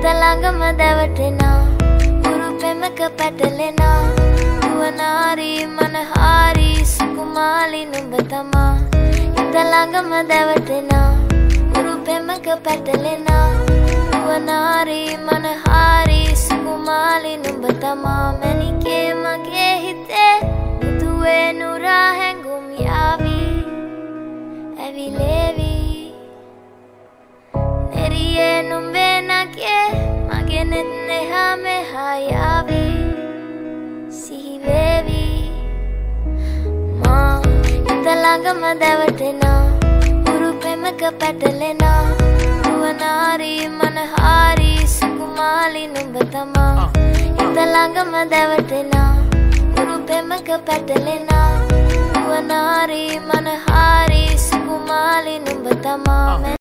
හිත ළඟම දැවටෙනා. උරු පෙමක පැටලෙනා. නුවනාරී මනහාරී සුකුමාලි නුඹ තමා. හිත ළඟම දැවටෙනා. උරු පෙමක පැටලෙනා. නුවනාරී මනහාරී සුකුමාලි නුඹ තමා. මැනිකේ මගේ හිතේ මුදුවේ නුරා හැඟුම් යාවී. ඇවිලේවී එහා මෙහා යාවී සිහිවේවී මා හිත ළඟම දැවටෙනා උරු පෙමක පැටලෙනා නුවනාරී මනහාරී සුකුමාලි නුඹ තමා හිත ළඟම දැවටෙනා උරු පෙමක පැටලෙනා නුවනාරී මනහාරී සුකුමාලි නුඹ තමා